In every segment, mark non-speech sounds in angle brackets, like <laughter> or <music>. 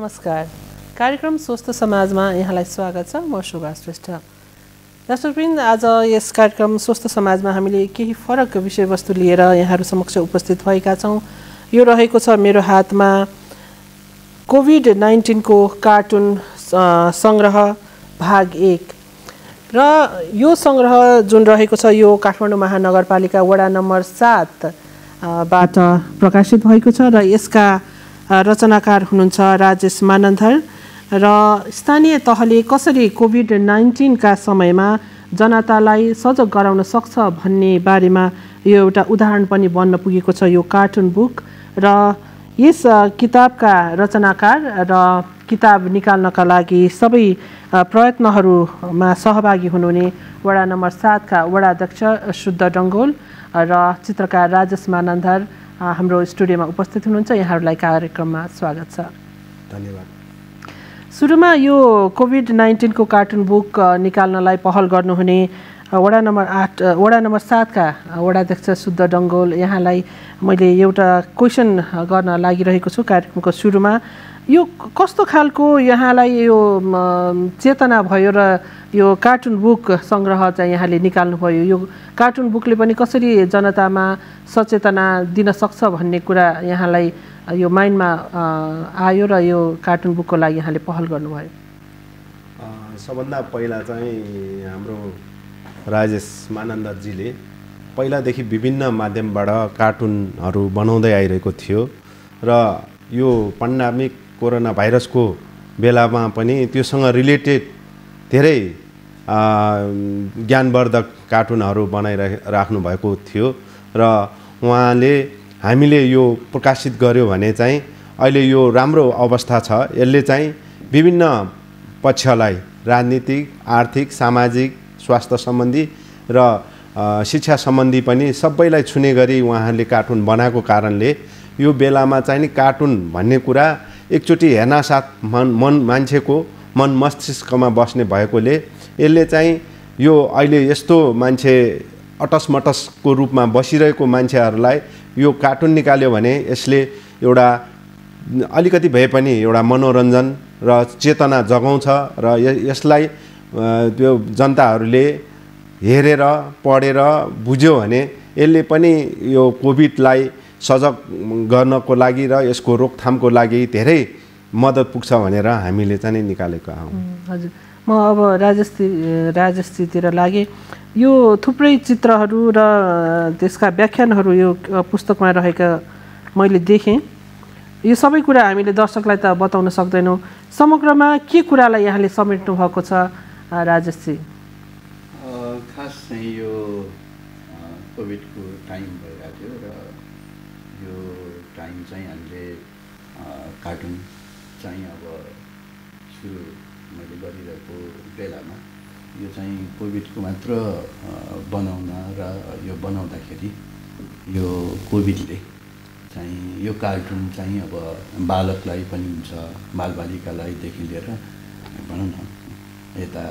नमस्कार। कार्यक्रम स्वस्थ समाजमा यहाँलाई स्वागत छ। म शोभा श्रेष्ठ। दर्शकवृन्द आज यस कार्यक्रम स्वस्थ समाजमा हामीले केही फरक विषयवस्तु लिएर यहाँहरू समक्ष उपस्थित भएका छौँ। यो रहेको छ मेरो हातमा कोभिड नाइन्टिनको कार्टुन सङ्ग्रह भाग एक। र यो सङ्ग्रह जुन रहेको छ यो काठमाडौँ महानगरपालिका वडा नम्बर सात बाट प्रकाशित भएको छ। र यसका रचनाकार हुनुहुन्छ राजेश मानन्धर र स्थानीय तहले कसरी कोभिड नाइन्टिनका समयमा जनतालाई सजग गराउन सक्छ भन्ने बारेमा यो एउटा उदाहरण पनि बन्न पुगेको छ यो कार्टुन बुक र यस किताबका रचनाकार र किताब निकाल्नका लागि सबै प्रयत्नहरूमा सहभागी हुनुहुने वडा नम्बर सातका वडा अध्यक्ष शुद्ध डङ्गोल र चित्रकार राजेश मानन्धर हाम्रो स्टुडियोमा उपस्थित हुनुहुन्छ। यहाँहरूलाई कार्यक्रममा स्वागत छ। धन्यवाद। सुरुमा यो कोभिड नाइन्टिनको कार्टुन बुक निकाल्नलाई पहल गर्नुहुने वडा नम्बर आठ वडा नम्बर सातका वडाध्यक्ष शुद्ध डङ्गोल। यहाँलाई मैले एउटा क्वेसन गर्न लागिरहेको छु कार्यक्रमको सुरुमा। यो कस्तो खालको यहाँलाई यो चेतना भयो र यो कार्टुन बुक सङ्ग्रह चाहिँ यहाँले निकाल्नुभयो? यो कार्टुन बुकले पनि कसरी जनतामा सचेतना दिन सक्छ भन्ने कुरा यहाँलाई यो माइन्डमा आयो र यो कार्टुन बुकको लागि यहाँले पहल गर्नुभयो? सबभन्दा पहिला चाहिँ हाम्रो राजेश मानन्दजीले पहिलादेखि विभिन्न माध्यमबाट कार्टुनहरू बनाउँदै आइरहेको थियो र यो पन्डामिक कोरोना भाइरसको बेलामा पनि त्योसँग रिलेटेड धेरै ज्ञानवर्धक कार्टुनहरू बनाइरह राख्नु भएको थियो र उहाँले हामीले यो प्रकाशित गर्यो भने चाहिँ अहिले यो राम्रो अवस्था छ। यसले चाहिँ विभिन्न पक्षलाई राजनीतिक आर्थिक सामाजिक स्वास्थ्य सम्बन्धी र शिक्षा सम्बन्धी पनि सबैलाई छुने गरी उहाँहरूले कार्टुन बनाएको कारणले यो बेलामा चाहिँ नि कार्टुन भन्ने कुरा एकचोटि हेर्नासाथ मन मन मान्छेको मन मस्तिष्कमा बस्ने भएकोले यसले चाहिँ यो अहिले यस्तो मान्छे अटसमटसको रूपमा बसिरहेको मान्छेहरूलाई यो कार्टुन निकाल्यो भने यसले एउटा अलिकति भए पनि एउटा मनोरञ्जन र चेतना जगाउँछ र यसलाई त्यो जनताहरूले हेरेर पढेर बुझ्यो भने यसले पनि यो कोभिडलाई सजग गर्नको लागि र यसको रोकथामको लागि धेरै मद्दत पुग्छ भनेर हामीले चाहिँ निकालेका हौँ। हजुर। म अब राजस्थी राजस्थीतिर लागेँ। यो थुप्रै चित्रहरू र त्यसका व्याख्यानहरू यो पुस्तकमा रहेका मैले देखेँ। यो सबै कुरा हामीले दर्शकलाई त बताउन सक्दैनौँ। समग्रमा के कुरालाई यहाँले समेट्नु भएको छ राजेशजी खास चाहिँ यो कोभिडको टाइम भइरहेको थियो र यो टाइम चाहिँ हामीले कार्टुन चाहिँ अब सुरु मैले गरिरहेको बेलामा यो चाहिँ कोभिडको मात्र बनाउन र यो बनाउँदाखेरि यो कोभिडले चाहिँ यो कार्टुन चाहिँ अब बालकलाई पनि हुन्छ बालबालिकालाईदेखि लिएर भनौँ न यता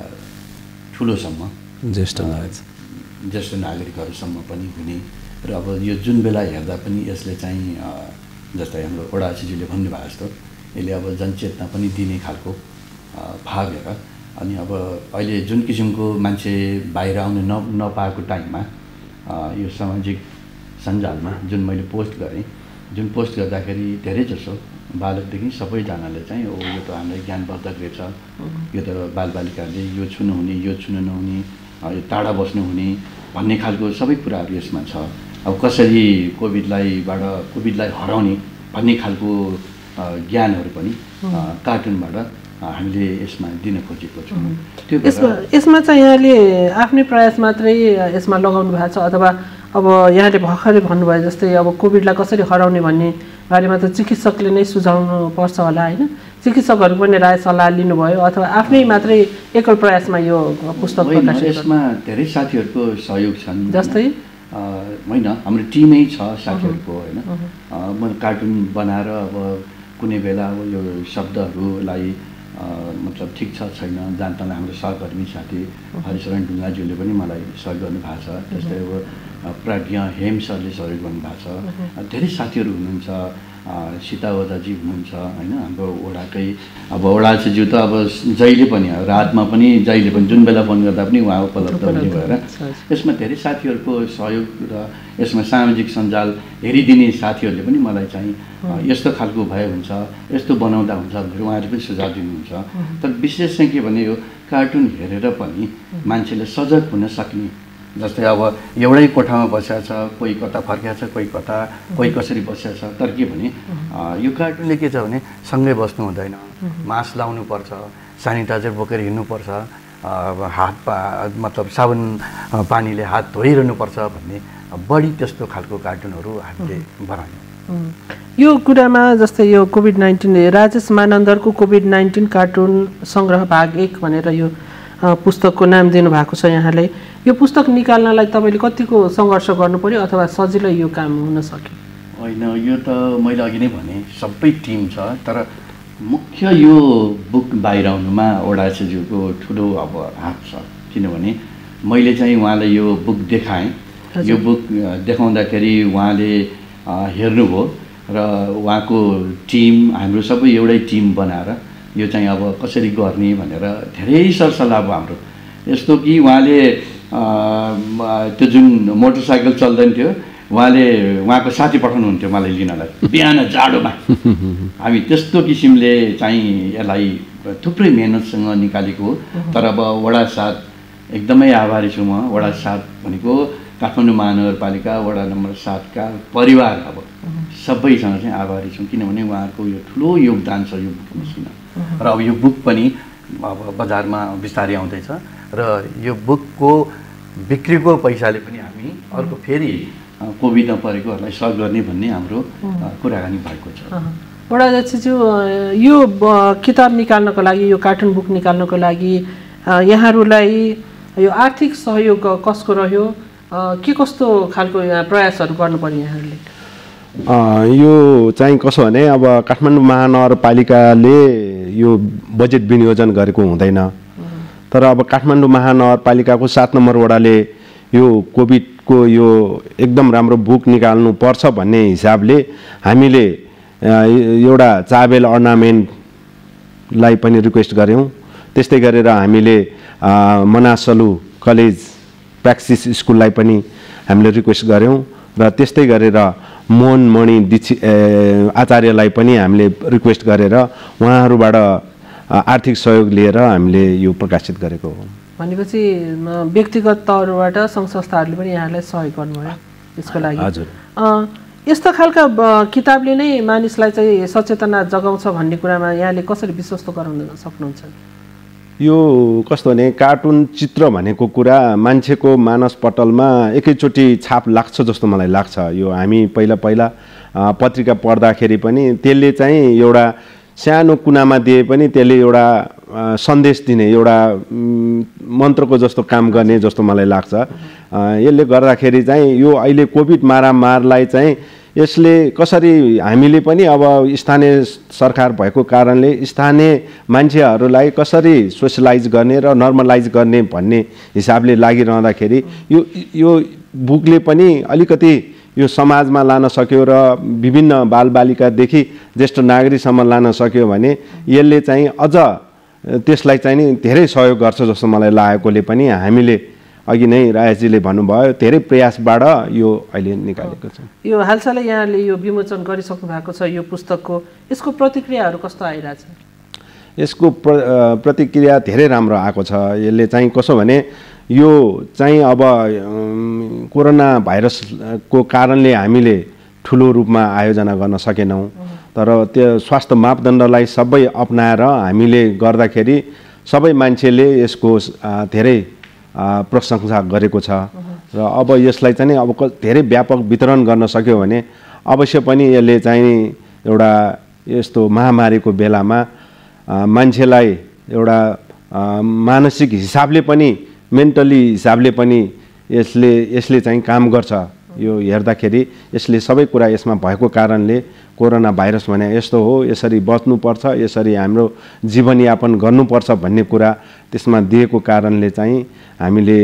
ठुलोसम्म ज्येष्ठ नागरिक। ज्येष्ठ नागरिकहरूसम्म पनि हुने र अब यो जुन बेला हेर्दा पनि यसले चाहिँ जस्तै हाम्रो ओडासीजीले भन्नुभएको जस्तो यसले अब जनचेतना पनि दिने खालको भाग हेर। अनि अब अहिले जुन किसिमको मान्छे बाहिर आउनु न नपाएको टाइममा यो सामाजिक सञ्जालमा जुन मैले पोस्ट गरेँ जुन पोस्ट गर्दाखेरि धेरै जसो बालकदेखि सबैजनाले चाहिँ ओ यो त हामीलाई ज्ञानवर्धक रहेछ। यो त बालबालिकाहरूले यो छुनु हुने यो छुनु नहुने यो टाढा बस्नु हुने भन्ने खालको सबै कुराहरू यसमा छ। अब कसरी कोभिडलाईबाट कोभिडलाई हराउने भन्ने खालको ज्ञानहरू पनि कार्टुनबाट हामीले यसमा दिन खोजेको छौँ। त्यो यसमा यसमा चाहिँ यहाँले आफ्नै प्रयास मात्रै यसमा लगाउनु भएको छ अथवा अब यहाँले भर्खरै भन्नुभयो जस्तै अब कोभिडलाई कसरी हराउने भन्ने बारेमा त चिकित्सकले नै सुझाउनु पर्छ होला होइन? चिकित्सकहरू पनि राय सल्लाह लिनुभयो अथवा आफ्नै मात्रै एकल प्रयासमा यो पुस्तक यसमा धेरै साथीहरूको सहयोग छन्। जस्तै? होइन हाम्रो टिमै छ साथीहरूको होइन। म कार्टुन बनाएर अब कुनै बेला अब यो शब्दहरूलाई मतलब ठिक छ छैन तहाँ हाम्रो सहकर्मी साथी हरिशरण ढुङ्गाज्यूले पनि मलाई सहयोग गर्नुभएको छ। जस्तै अब प्रज्ञा हेम सरले सहयोग गर्नुभएको छ। धेरै साथीहरू हुनुहुन्छ सीता ओझाजी हुनुहुन्छ होइन? हाम्रो वडाकै अब ओडाजीज्यू त अब जहिले पनि रातमा पनि जहिले पनि जुन बेला फोन गर्दा पनि उहाँ उपलब्ध हुने भएर यसमा धेरै साथीहरूको सहयोग र यसमा सामाजिक सञ्जाल हेरिदिने साथीहरूले पनि मलाई चाहिँ यस्तो खालको भए हुन्छ यस्तो बनाउँदा हुन्छ भनेर उहाँहरू पनि सुझाव दिनुहुन्छ। तर विशेष चाहिँ के भने यो कार्टुन हेरेर पनि मान्छेले सजग हुन सक्ने जस्तै अब एउटै कोठामा बसेको छ कोही कता फर्किया छ कोही कता कोही कसरी बसेको छ तर के भने यो कार्टुनले के छ भने सँगै बस्नु हुँदैन। मास्क लाउनुपर्छ सेनिटाइजर बोकेर हिँड्नुपर्छ हात पा मतलब साबुन पानीले हात धोइरहनुपर्छ भन्ने बढी त्यस्तो खालको कार्टुनहरू हामीले बनायौँ। यो कुरामा जस्तै यो कोभिड नाइन्टिन राजेश मानन्दरको कोभिड नाइन्टिन कार्टुन सङ्ग्रह भाग एक भनेर यो पुस्तकको नाम दिनुभएको छ यहाँले। यो पुस्तक निकाल्नलाई तपाईँले कतिको सङ्घर्ष गर्नु पऱ्यो अथवा सजिलै यो काम हुन सक्यो? होइन यो त मैले अघि नै भने सबै टिम छ तर मुख्य यो बुक बाहिर आउनुमा ओडासेज्यूको ठुलो अब हात छ। किनभने मैले चाहिँ उहाँलाई यो बुक देखाएँ। यो बुक देखाउँदाखेरि उहाँले हेर्नुभयो र उहाँको टिम हाम्रो सबै एउटै टिम बनाएर यो चाहिँ अब कसरी गर्ने भनेर धेरै सरसल्लाह भयो हाम्रो। यस्तो कि उहाँले त्यो जुन मोटरसाइकल चल्दैन थियो उहाँले उहाँको साथी पठाउनुहुन्थ्यो मलाई लिनलाई। बिहान जाडोमा। <laughs> हामी त्यस्तो किसिमले चाहिँ यसलाई थुप्रै मेहनतसँग निकालेको हो। तर अब वडा सात एकदमै आभारी छु म वडा सात भनेको काठमाडौँ महानगरपालिका वडा नम्बर सातका परिवार अब। <laughs> सबैसँग चाहिँ आभारी छौँ किनभने उहाँहरूको यो ठुलो योगदान छ यो बुक मसिन र अब यो बुक पनि अब बजारमा बिस्तारै आउँदैछ र यो बुकको बिक्रीको पैसाले पनि हामी अर्को फेरि कोभिड नपरेकोहरूलाई सहयोग गर्ने भन्ने हाम्रो कुराकानी भएको छ। बडाध्यक्षज्यू यो किताब निकाल्नको लागि यो कार्टुन बुक निकाल्नको लागि यहाँहरूलाई यो आर्थिक सहयोग कसको रह्यो? के कस्तो खालको प्रयासहरू गर्नु पर्यो यहाँहरूले? यो चाहिँ कसो भने अब काठमाडौँ महानगरपालिकाले यो बजेट विनियोजन गरेको हुँदैन। तर अब काठमाडौँ महानगरपालिकाको सात नम्बर वडाले यो कोभिडको यो एकदम राम्रो बुक निकाल्नु पर्छ भन्ने हिसाबले हामीले एउटा चाबेल अर्नामेन्टलाई पनि रिक्वेस्ट गऱ्यौँ। त्यस्तै गरेर हामीले मनासलु कलेज प्र्याक्सिस स्कुललाई पनि हामीले रिक्वेस्ट गऱ्यौँ। र त्यस्तै गरेर मोहन मणि दीक्षि आचार्यलाई पनि हामीले रिक्वेस्ट गरेर उहाँहरूबाट आर्थिक सहयोग लिएर हामीले यो प्रकाशित गरेको हो। भनेपछि व्यक्तिगत तौरबाट सङ्घ संस्थाहरूले पनि यहाँलाई सहयोग गर्नुभयो यसको लागि। हजुर यस्तो खालका किताबले नै मानिसलाई चाहिँ सचेतना जगाउँछ भन्ने कुरामा यहाँले कसरी विश्वस्त गराउन सक्नुहुन्छ? यो कस्तो भने कार्टुन चित्र भनेको कुरा मान्छेको मानस पटलमा एकैचोटि छाप लाग्छ जस्तो मलाई लाग्छ। यो हामी पहिला पहिला पत्रिका पढ्दाखेरि पनि त्यसले चाहिँ एउटा सानो कुनामा दिए पनि त्यसले एउटा सन्देश दिने एउटा मन्त्रको जस्तो काम गर्ने जस्तो मलाई लाग्छ। यसले गर्दाखेरि चाहिँ यो अहिले कोभिड मारामारलाई चाहिँ यसले कसरी हामीले पनि अब स्थानीय सरकार भएको कारणले स्थानीय मान्छेहरूलाई कसरी सोसलाइज गर्ने र नर्मलाइज गर्ने भन्ने हिसाबले लागिरहँदाखेरि यो यो बुकले पनि अलिकति यो समाजमा लान सक्यो र विभिन्न बालबालिकादेखि ज्येष्ठ नागरिकसम्म लान सक्यो भने यसले चाहिँ अझ त्यसलाई चाहिँ नि धेरै सहयोग गर्छ जस्तो मलाई लागेकोले पनि हामीले अघि नै राजेशजीले भन्नुभयो धेरै प्रयासबाट यो अहिले निकालेको छ। यो हालसालै यहाँले यो विमोचन गरिसक्नु भएको छ यो पुस्तकको। यसको प्रतिक्रियाहरू कस्तो आइरहेछ? यसको प्र प्रतिक्रिया धेरै राम्रो आएको छ। यसले चाहिँ कसो भने यो चाहिँ अब कोरोना भाइरसको कारणले हामीले ठुलो रूपमा आयोजना गर्न सकेनौँ। तर त्यो स्वास्थ्य मापदण्डलाई सबै अप्नाएर हामीले गर्दाखेरि सबै मान्छेले यसको धेरै प्रशंसा गरेको छ। र अब यसलाई चाहिँ अब धेरै व्यापक वितरण गर्न सक्यो भने अवश्य पनि यसले चाहिँ एउटा यस्तो महामारीको बेलामा मान्छेलाई एउटा मानसिक हिसाबले पनि मेन्टली हिसाबले पनि यसले यसले चाहिँ काम गर्छ। यो हेर्दाखेरि यसले सबै कुरा यसमा भएको कारणले कोरोना भाइरस भने यस्तो हो यसरी बच्नुपर्छ यसरी हाम्रो जीवनयापन गर्नुपर्छ भन्ने कुरा त्यसमा दिएको कारणले चाहिँ हामीले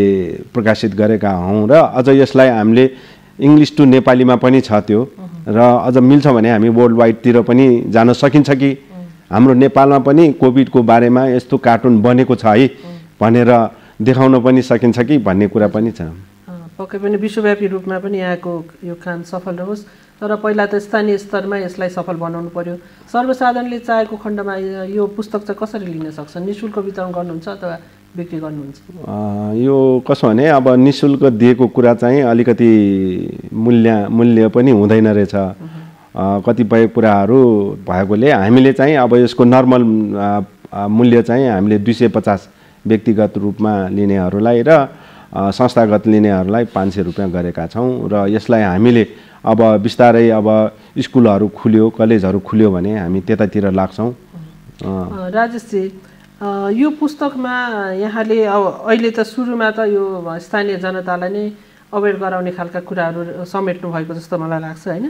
प्रकाशित गरेका हौँ र अझ यसलाई हामीले इङ्ग्लिस टु नेपालीमा पनि छ त्यो र अझ मिल्छ भने हामी वर्ल्ड वाइडतिर पनि जान सकिन्छ कि हाम्रो नेपालमा पनि कोभिडको बारेमा यस्तो कार्टुन बनेको छ है भनेर देखाउन पनि सकिन्छ कि भन्ने कुरा पनि छ। पक्कै पनि विश्वव्यापी रूपमा पनि यहाँको यो काम सफल रहोस् तर पहिला त स्थानीय स्तरमा यसलाई सफल बनाउनु पर्यो। सर्वसाधारणले चाहेको खण्डमा यो पुस्तक चाहिँ कसरी लिन सक्छ? निशुल्क वितरण गर्नुहुन्छ अथवा बिक्री गर्नुहुन्छ? यो कसो भने अब नि शुल्क दिएको कुरा चाहिँ अलिकति मूल्य मूल्य पनि हुँदैन रहेछ। कतिपय कुराहरू भएकोले हामीले चाहिँ अब यसको नर्मल मूल्य चाहिँ हामीले दुई सय पचास व्यक्तिगत रूपमा लिनेहरूलाई र संस्थागत लिनेहरूलाई पाँच सय रुपियाँ गरेका छौँ र यसलाई हामीले अब बिस्तारै अब स्कुलहरू खुल्यो कलेजहरू खुल्यो भने हामी त्यतातिर लाग्छौँ। राजेशजी अँ, यो पुस्तकमा यहाँले अब अहिले त सुरुमा त यो स्थानीय जनतालाई नै अवेर गराउने खालका कुराहरू समेट्नु भएको जस्तो मलाई लाग्छ होइन?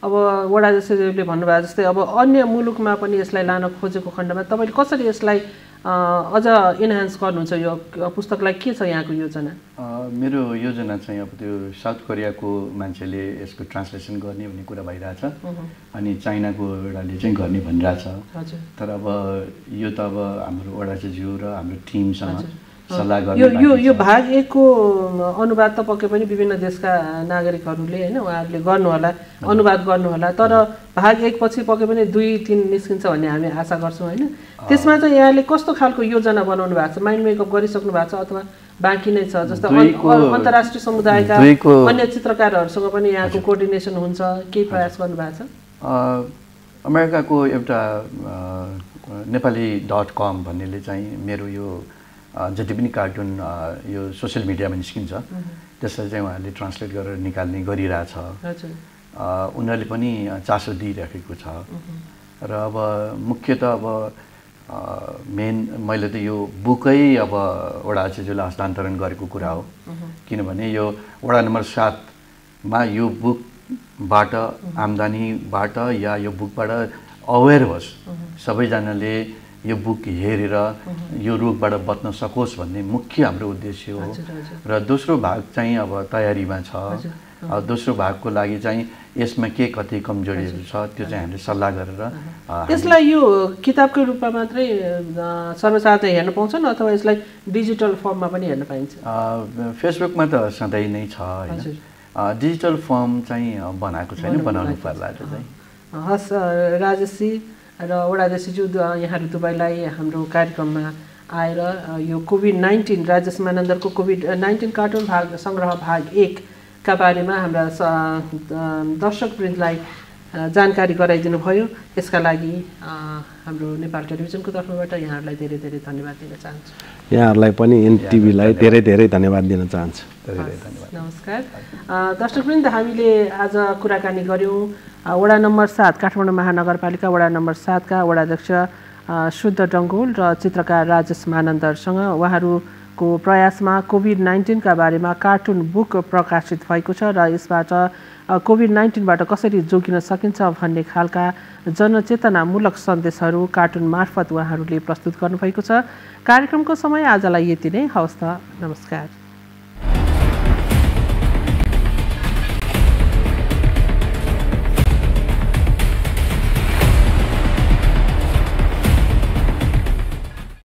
अब वडा जसले भन्नुभयो जस्तै अब अन्य मुलुकमा पनि यसलाई लान खोजेको खण्डमा तपाईँले कसरी यसलाई अझ इन्हान्स गर्नुहुन्छ यो पुस्तकलाई के छ यहाँको योजना? मेरो योजना चाहिँ अब त्यो साउथ कोरियाको मान्छेले यसको ट्रान्सलेसन गर्ने भन्ने कुरा भइरहेछ। अनि चाइनाको एउटाले चाहिँ गर्ने भनिरहेछ। हजुर। तर अब यो त अब हाम्रो वडाज्यू र हाम्रो टिमसँग। सल्लाह यो गर्ने यो यो। भाग एकको अनुवाद त पक्कै पनि विभिन्न देशका नागरिकहरूले होइन उहाँहरूले गर्नुहोला अनुवाद गर्नुहोला। तर भाग एक पछि पक्कै पनि दुई तिन निस्किन्छ भन्ने हामी आशा गर्छौँ होइन। त्यसमा चाहिँ यहाँले कस्तो खालको योजना बनाउनु भएको छ? माइन्ड मेकअप गरिसक्नु भएको छ अथवा बाँकी नै छ? जस्तो अन्तर्राष्ट्रिय समुदायका अन्य चित्रकारहरूसँग पनि यहाँको कोअर्डिनेसन हुन्छ? केही प्रयास गर्नुभएको छ? अमेरिकाको एउटा नेपाली डट कम भन्नेले चाहिँ मेरो यो जति पनि कार्टुन यो सोसियल मिडियामा निस्किन्छ त्यसलाई चाहिँ उहाँहरूले ट्रान्सलेट गरेर निकाल्ने गरिरहेछ। उनीहरूले पनि चासो दिइराखेको छ। र अब मुख्य त अब मेन मैले त यो बुकै अब वडा आचार्यले हस्तान्तरण गरेको कुरा हो। किनभने यो वडा नम्बर सातमा यो बुकबाट आम्दानीबाट या यो बुकबाट अवेर होस्। सबैजनाले यो बुक हेरेर यो रोगबाट बच्न सकोस् भन्ने मुख्य हाम्रो उद्देश्य हो। र दोस्रो भाग चाहिँ अब तयारीमा छ। दोस्रो भागको लागि चाहिँ यसमा के कति कमजोरीहरू छ त्यो चाहिँ हामीले सल्लाह गरेर यसलाई यो किताबकै रूपमा मात्रै सर्वसाधारण हेर्न पाउँछन् अथवा यसलाई डिजिटल फर्ममा पनि हेर्न पाइन्छ? फेसबुकमा त सधैँ नै छ होइन। डिजिटल फर्म चाहिँ बनाएको छैन बनाउनु पर्ला। चाहिँ हस् राजेशजी र वडाध्यक्षज्यू द- यहाँहरू दुवैलाई हाम्रो कार्यक्रममा आएर यो कोभिड नाइन्टिन राजेश मानन्दरको कोभिड नाइन्टिन कार्टुन भाग सङ्ग्रह भाग एकका बारेमा हाम्रा दर्शकवृन्दलाई जानकारी गराइदिनु भयो यसका लागि हाम्रो नेपाल टेलिभिजनको तर्फबाट यहाँहरूलाई धेरै धेरै धन्यवाद दिन चाहन्छु। यहाँहरूलाई पनि एनटिभीलाई धेरै धेरै धन्यवाद दिन चाहन्छु। धेरै धेरै धन्यवाद। नमस्कार। दर्शकवृन्द हामीले आज कुराकानी गऱ्यौँ। वडा नम्बर सात काठमाडौँ महानगरपालिका वडा नम्बर सातका वडाध्यक्ष शुद्ध डङ्गोल र चित्रकार राजेश मानन्दरसँग उहाँहरूको प्रयासमा कोभिड नाइन्टिनका बारेमा कार्टुन बुक प्रकाशित भएको छ र यसबाट कोभिड नाइन्टिनबाट कसरी जोगिन सकिन्छ भन्ने खालका जनचेतनामूलक सन्देशहरू कार्टुन मार्फत उहाँहरूले प्रस्तुत गर्नुभएको छ। कार्यक्रमको समय आजलाई यति नै। हवस् त। नमस्कार।